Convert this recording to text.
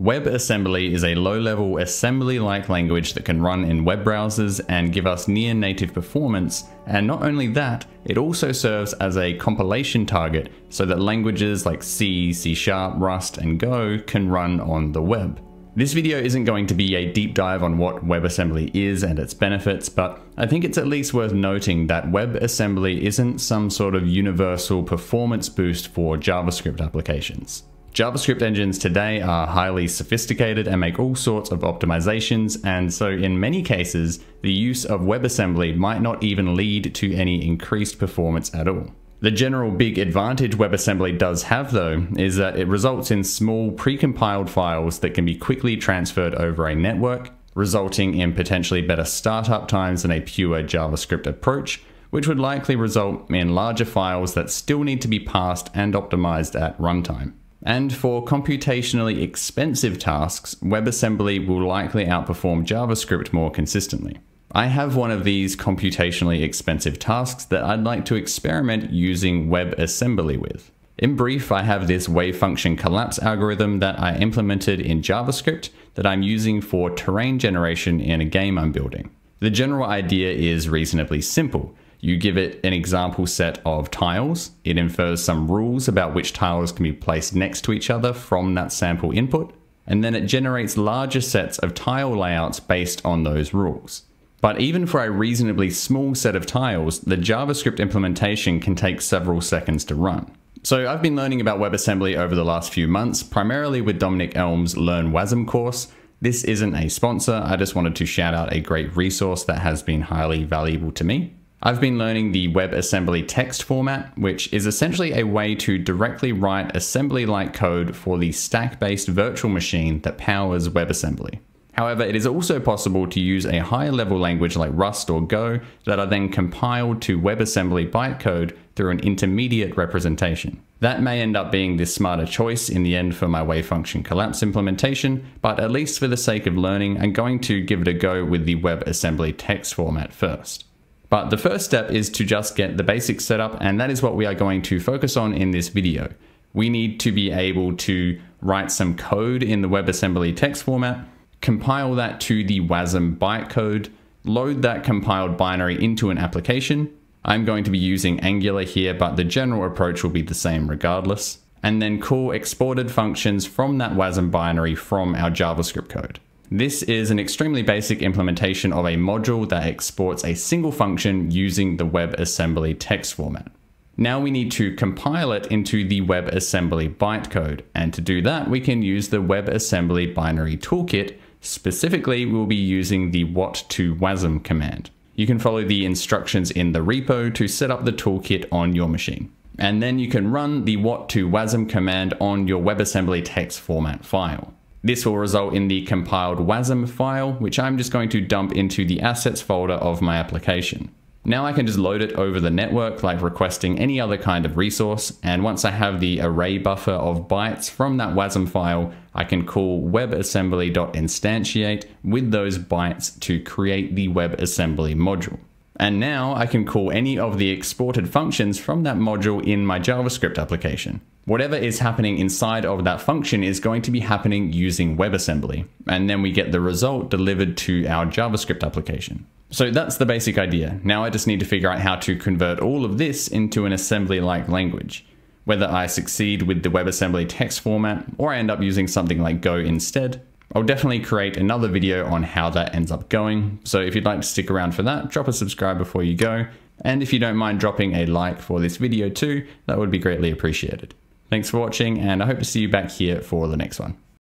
WebAssembly is a low-level assembly-like language that can run in web browsers and give us near-native performance, and not only that, it also serves as a compilation target so that languages like C, C Sharp, Rust, and Go can run on the web. This video isn't going to be a deep dive on what WebAssembly is and its benefits, but I think it's at least worth noting that WebAssembly isn't some sort of universal performance boost for JavaScript applications. JavaScript engines today are highly sophisticated and make all sorts of optimizations, and so in many cases, the use of WebAssembly might not even lead to any increased performance at all. The general big advantage WebAssembly does have though is that it results in small precompiled files that can be quickly transferred over a network, resulting in potentially better startup times than a pure JavaScript approach, which would likely result in larger files that still need to be parsed and optimized at runtime. And for computationally expensive tasks, WebAssembly will likely outperform JavaScript more consistently. I have one of these computationally expensive tasks that I'd like to experiment using WebAssembly with. In brief, I have this wave function collapse algorithm that I implemented in JavaScript that I'm using for terrain generation in a game I'm building. The general idea is reasonably simple. You give it an example set of tiles. It infers some rules about which tiles can be placed next to each other from that sample input. And then it generates larger sets of tile layouts based on those rules. But even for a reasonably small set of tiles, the JavaScript implementation can take several seconds to run. So I've been learning about WebAssembly over the last few months, primarily with Dominic Elm's Learn WASM course. This isn't a sponsor, I just wanted to shout out a great resource that has been highly valuable to me. I've been learning the WebAssembly text format, which is essentially a way to directly write assembly-like code for the stack-based virtual machine that powers WebAssembly. However, it is also possible to use a higher level language like Rust or Go that are then compiled to WebAssembly bytecode through an intermediate representation. That may end up being the smarter choice in the end for my wave function collapse implementation, but at least for the sake of learning, I'm going to give it a go with the WebAssembly text format first. But the first step is to just get the basics set up, and that is what we are going to focus on in this video. We need to be able to write some code in the WebAssembly text format, compile that to the WASM bytecode, load that compiled binary into an application. I'm going to be using Angular here, but the general approach will be the same regardless. And then call exported functions from that WASM binary from our JavaScript code. This is an extremely basic implementation of a module that exports a single function using the WebAssembly text format. Now we need to compile it into the WebAssembly bytecode, and to do that we can use the WebAssembly binary toolkit. Specifically, we'll be using the wat2wasm command. You can follow the instructions in the repo to set up the toolkit on your machine. And then you can run the wat2wasm command on your WebAssembly text format file. This will result in the compiled WASM file, which I'm just going to dump into the assets folder of my application. Now I can just load it over the network like requesting any other kind of resource, and once I have the array buffer of bytes from that WASM file, I can call webassembly.instantiate with those bytes to create the WebAssembly module. And now I can call any of the exported functions from that module in my JavaScript application. Whatever is happening inside of that function is going to be happening using WebAssembly, and then we get the result delivered to our JavaScript application. So that's the basic idea. Now I just need to figure out how to convert all of this into an assembly-like language. Whether I succeed with the WebAssembly text format or I end up using something like Go instead, I'll definitely create another video on how that ends up going. So if you'd like to stick around for that, drop a subscribe before you go. And if you don't mind dropping a like for this video too, that would be greatly appreciated. Thanks for watching, and I hope to see you back here for the next one.